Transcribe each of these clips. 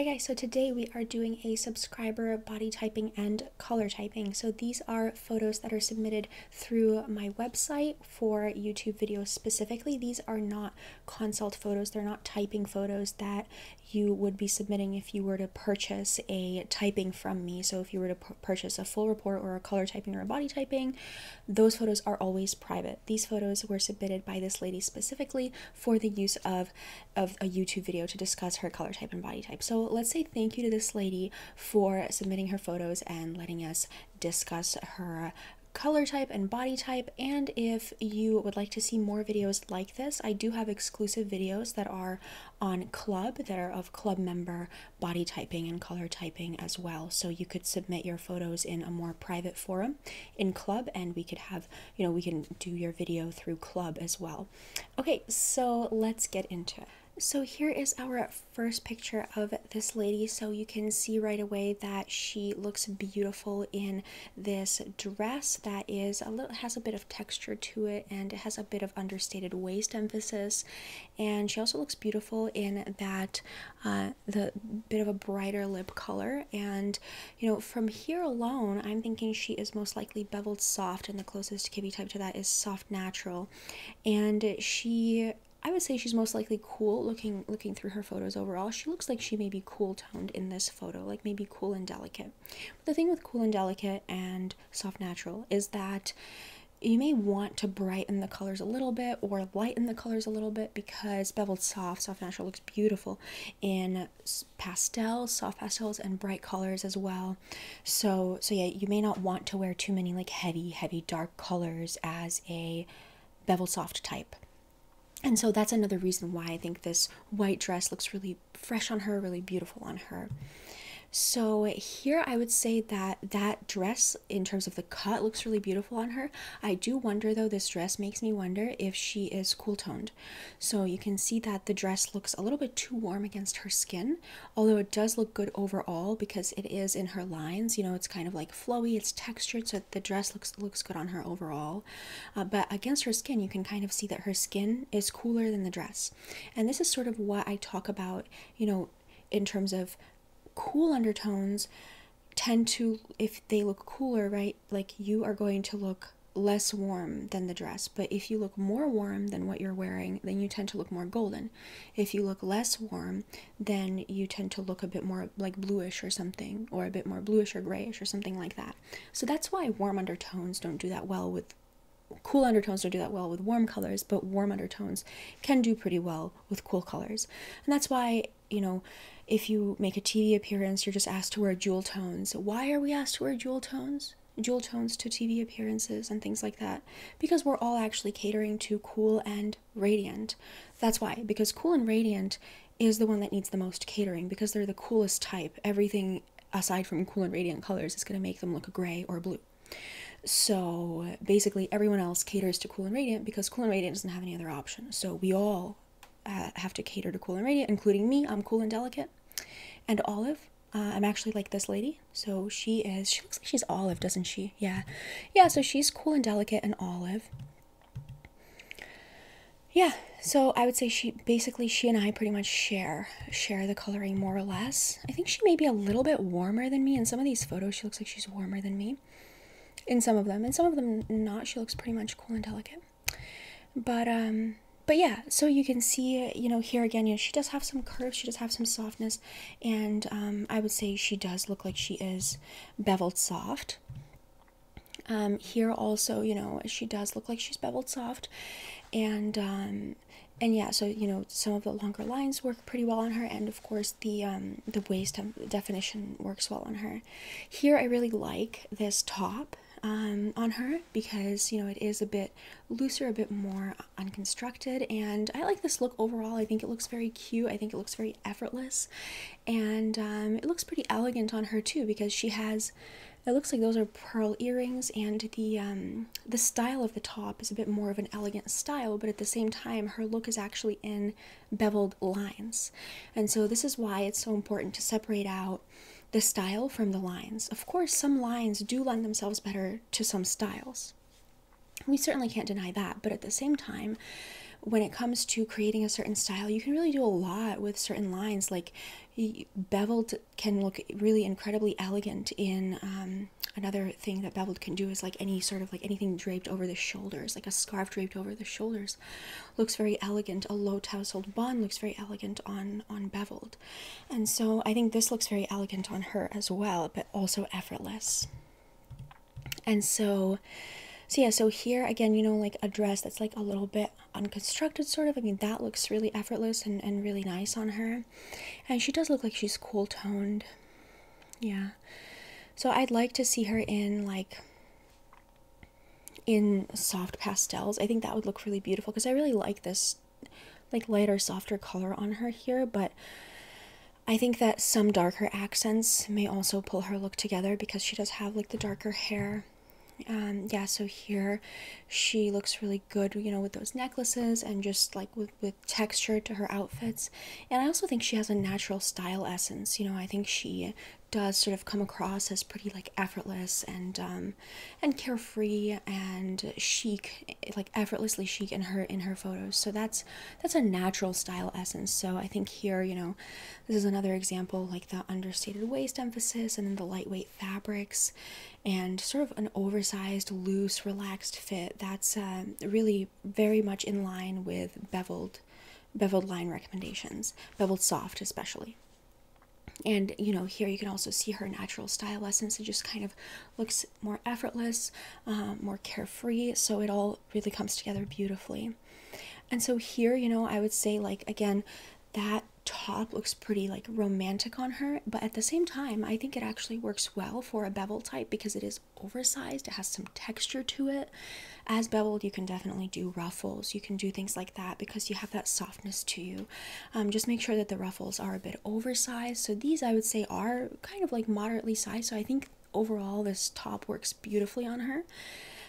Hi guys, so today we are doing a subscriber body typing and color typing. So these are photos that are submitted through my website for YouTube videos specifically. These are not consult photos, they're not typing photos that you would be submitting if you were to purchase a typing from me. So if you were to purchase a full report or a color typing or a body typing, those photos are always private. These photos were submitted by this lady specifically for the use of, of a YouTube video to discuss her color type and body type. So let's say thank you to this lady for submitting her photos and letting us discuss her color type and body type and if you would like to see more videos like this i do have exclusive videos that are on club that are of club member body typing and color typing as well. So you could submit your photos in a more private forum in club and we could have you know we can do your video through club as well. Okay so let's get into it so here is our first picture of this lady. So you can see right away that she looks beautiful in this dress that is a little has a bit of texture to it and it has a bit of understated waist emphasis. And she also looks beautiful in that uh, the bit of a brighter lip color. And you know, from here alone, I'm thinking she is most likely beveled soft, and the closest Kibbe type to that is soft natural. And she I would say she's most likely cool looking looking through her photos overall. She looks like she may be cool toned in this photo, like maybe cool and delicate. But the thing with cool and delicate and soft natural is that you may want to brighten the colors a little bit or lighten the colors a little bit because beveled soft, soft natural looks beautiful in pastels, soft pastels and bright colors as well. So so yeah, you may not want to wear too many like heavy, heavy dark colors as a beveled soft type. And so that's another reason why I think this white dress looks really fresh on her, really beautiful on her. So here I would say that that dress in terms of the cut looks really beautiful on her. I do wonder though this dress makes me wonder if she is cool toned. So you can see that the dress looks a little bit too warm against her skin, although it does look good overall because it is in her lines. You know, it's kind of like flowy, it's textured, so the dress looks looks good on her overall. Uh, but against her skin, you can kind of see that her skin is cooler than the dress. And this is sort of what I talk about, you know, in terms of cool undertones tend to if they look cooler right like you are going to look less warm than the dress. But if you look more warm than what you're wearing then you tend to look more golden. If you look less warm then you tend to look a bit more like bluish or something or a bit more bluish or grayish or something like that. So that's why warm undertones don't do that well with cool undertones don't do that well with warm colors but warm undertones can do pretty well with cool colors and that's why you know if you make a TV appearance, you're just asked to wear jewel tones. Why are we asked to wear jewel tones? Jewel tones to TV appearances and things like that. Because we're all actually catering to cool and radiant. That's why. Because cool and radiant is the one that needs the most catering because they're the coolest type. Everything aside from cool and radiant colors is going to make them look a gray or blue. So basically, everyone else caters to cool and radiant because cool and radiant doesn't have any other option. So we all uh, have to cater to cool and radiant, including me. I'm cool and delicate and Olive. Uh, I'm actually like this lady. So she is, she looks like she's olive, doesn't she? Yeah. Yeah, so she's cool and delicate and olive. Yeah, so I would say she basically she and I pretty much share share the coloring more or less. I think she may be a little bit warmer than me in some of these photos. She looks like she's warmer than me. In some of them, and some of them not. She looks pretty much cool and delicate. But um but yeah, so you can see, you know, here again, you know, she does have some curves, she does have some softness, and um, I would say she does look like she is beveled soft. Um, here also, you know, she does look like she's beveled soft, and um, and yeah, so you know, some of the longer lines work pretty well on her, and of course the um, the waist definition works well on her. Here, I really like this top um, on her because you know it is a bit looser, a bit more unconstructed, and I like this look overall. I think it looks very cute. I think it looks very effortless, and um, it looks pretty elegant on her too because she has. It looks like those are pearl earrings, and the um, the style of the top is a bit more of an elegant style, but at the same time, her look is actually in beveled lines, and so this is why it's so important to separate out the style from the lines. Of course, some lines do lend themselves better to some styles. We certainly can't deny that, but at the same time, when it comes to creating a certain style, you can really do a lot with certain lines. Like, beveled can look really incredibly elegant in um, another thing that beveled can do is like any sort of like anything draped over the shoulders like a scarf draped over the shoulders looks very elegant. A low tousled bun looks very elegant on on beveled. And so i think this looks very elegant on her as well but also effortless. And so so yeah so here again you know like a dress that's like a little bit unconstructed sort of i mean that looks really effortless and, and really nice on her. And she does look like she's cool toned. Yeah. So i'd like to see her in like in soft pastels. I think that would look really beautiful because i really like this like lighter softer color on her here but I think that some darker accents may also pull her look together because she does have like the darker hair um, yeah, so here she looks really good, you know, with those necklaces and just like with, with texture to her outfits. And I also think she has a natural style essence. You know, I think she does sort of come across as pretty like effortless and um and carefree and chic like effortlessly chic in her in her photos. So that's that's a natural style essence. So i think here you know this is another example like the understated waist emphasis and then the lightweight fabrics and sort of an oversized loose relaxed fit. That's uh, really very much in line with beveled beveled line recommendations beveled soft especially and you know here you can also see her natural style essence. It just kind of looks more effortless um, more carefree. So it all really comes together beautifully. And so here you know i would say like again that top looks pretty like romantic on her but at the same time i think it actually works well for a bevel type because it is oversized it has some texture to it. As beveled you can definitely do ruffles you can do things like that because you have that softness to you. Um, just make sure that the ruffles are a bit oversized. So these i would say are kind of like moderately sized so i think overall this top works beautifully on her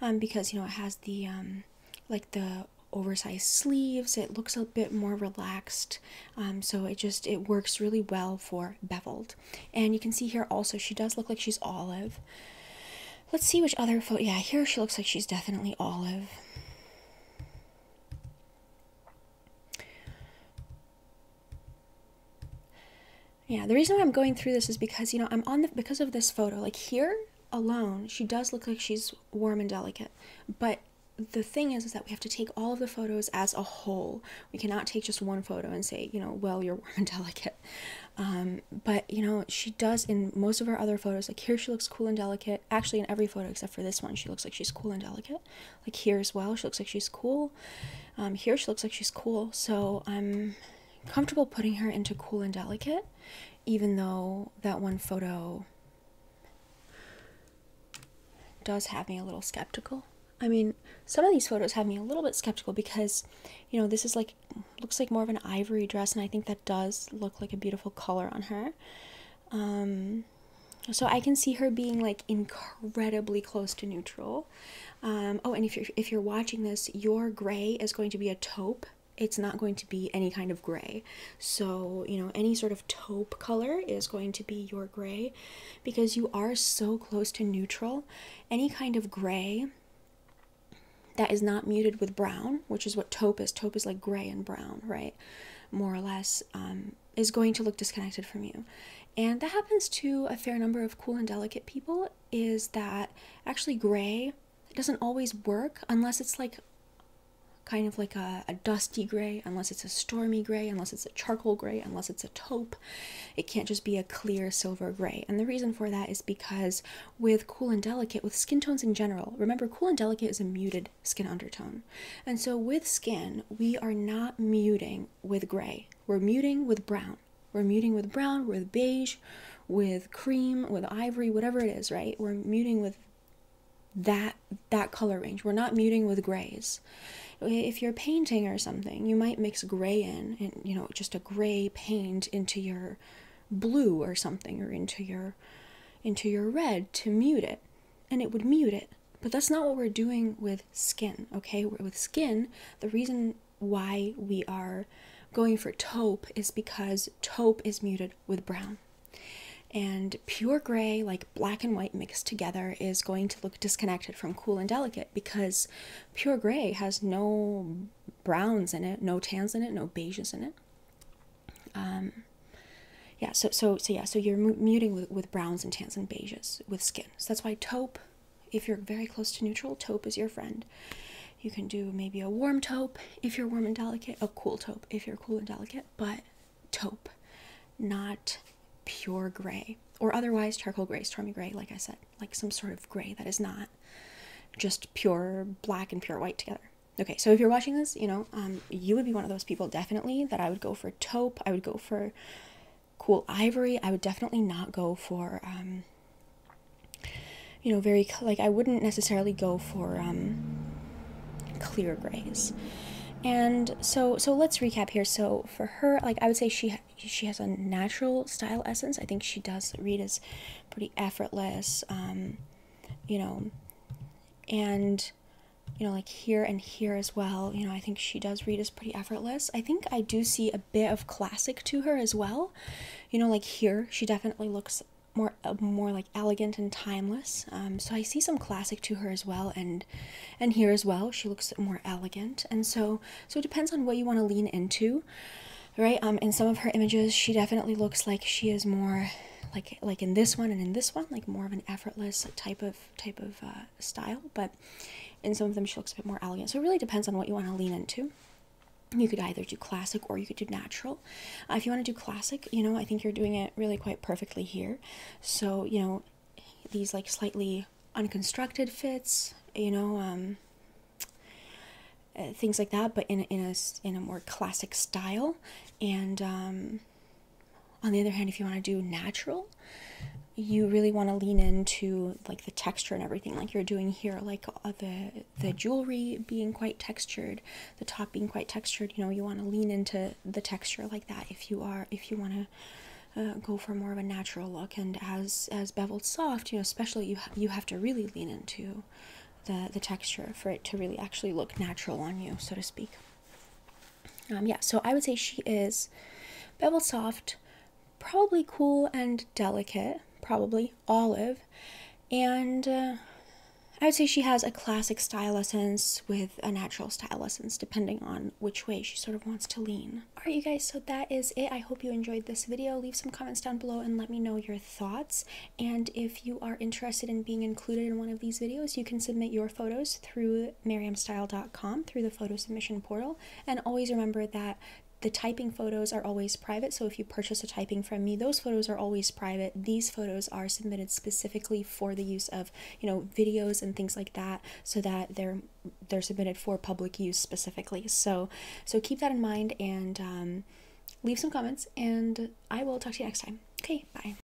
um, because you know it has the um, like the oversized sleeves. It looks a bit more relaxed um, so it just it works really well for beveled. And you can see here also she does look like she's olive. Let's see which other photo yeah here she looks like she's definitely olive. Yeah the reason why i'm going through this is because you know i'm on the because of this photo like here alone she does look like she's warm and delicate but the thing is, is that we have to take all of the photos as a whole. We cannot take just one photo and say, you know, well, you're warm and delicate. Um, but, you know, she does in most of her other photos. Like here, she looks cool and delicate. Actually, in every photo except for this one, she looks like she's cool and delicate. Like here as well, she looks like she's cool. Um, here, she looks like she's cool. So I'm comfortable putting her into cool and delicate, even though that one photo does have me a little skeptical. I mean, some of these photos have me a little bit skeptical because, you know, this is like, looks like more of an ivory dress, and I think that does look like a beautiful color on her. Um, so I can see her being like incredibly close to neutral. Um, oh, and if you're, if you're watching this, your gray is going to be a taupe it's not going to be any kind of gray. So, you know, any sort of taupe color is going to be your gray because you are so close to neutral. Any kind of gray that is not muted with brown, which is what taupe is. Taupe is like gray and brown, right? More or less, um, is going to look disconnected from you. And that happens to a fair number of cool and delicate people, is that actually gray doesn't always work unless it's like kind of like a, a dusty gray, unless it's a stormy gray, unless it's a charcoal gray, unless it's a taupe. It can't just be a clear silver gray. And the reason for that is because with cool and delicate, with skin tones in general, remember cool and delicate is a muted skin undertone. And so with skin, we are not muting with gray. We're muting with brown. We're muting with brown, with beige, with cream, with ivory, whatever it is, right? We're muting with that that color range. We're not muting with grays if you're painting or something, you might mix gray in and you know just a gray paint into your blue or something or into your into your red to mute it and it would mute it. But that's not what we're doing with skin, okay? With skin, the reason why we are going for taupe is because taupe is muted with brown. And pure gray, like black and white mixed together, is going to look disconnected from cool and delicate because pure gray has no browns in it, no tans in it, no beiges in it. Um, yeah, so so so yeah, so you're muting with, with browns and tans and beiges with skin. So that's why taupe, if you're very close to neutral, taupe is your friend. You can do maybe a warm taupe if you're warm and delicate, a cool taupe if you're cool and delicate, but taupe, not pure gray or otherwise charcoal gray, stormy gray, like I said, like some sort of gray that is not just pure black and pure white together. Okay, so if you're watching this, you know, um, you would be one of those people definitely that I would go for taupe. I would go for cool ivory. I would definitely not go for, um, you know, very, like, I wouldn't necessarily go for um, clear grays. And so, so let's recap here. So for her, like, I would say she she has a natural style essence. I think she does read as pretty effortless, um, you know, and you know, like here and here as well. You know, I think she does read as pretty effortless. I think I do see a bit of classic to her as well. You know, like here, she definitely looks more uh, more like elegant and timeless. Um, so I see some classic to her as well, and and here as well, she looks more elegant. And so so it depends on what you want to lean into, right? Um, in some of her images, she definitely looks like she is more like like in this one and in this one, like more of an effortless type of type of uh, style. But in some of them, she looks a bit more elegant. So it really depends on what you want to lean into. You could either do classic or you could do natural. Uh, if you want to do classic, you know, I think you're doing it really quite perfectly here. So, you know, these like slightly unconstructed fits, you know, um, uh, things like that, but in in a in a more classic style. And um, on the other hand, if you want to do natural, you really want to lean into like the texture and everything like you're doing here like uh, the the jewelry being quite textured the top being quite textured you know you want to lean into the texture like that if you are if you want to uh, go for more of a natural look and as as beveled soft you know especially you ha you have to really lean into the the texture for it to really actually look natural on you so to speak. Um yeah so i would say she is beveled soft probably cool and delicate probably olive, and uh, I would say she has a classic style essence with a natural style essence, depending on which way she sort of wants to lean. Alright, you guys, so that is it. I hope you enjoyed this video. Leave some comments down below and let me know your thoughts. And if you are interested in being included in one of these videos, you can submit your photos through merriamstyle.com through the photo submission portal. And always remember that the typing photos are always private, so if you purchase a typing from me, those photos are always private. These photos are submitted specifically for the use of, you know, videos and things like that, so that they're they're submitted for public use specifically. So so keep that in mind and um, leave some comments, and I will talk to you next time. Okay, bye.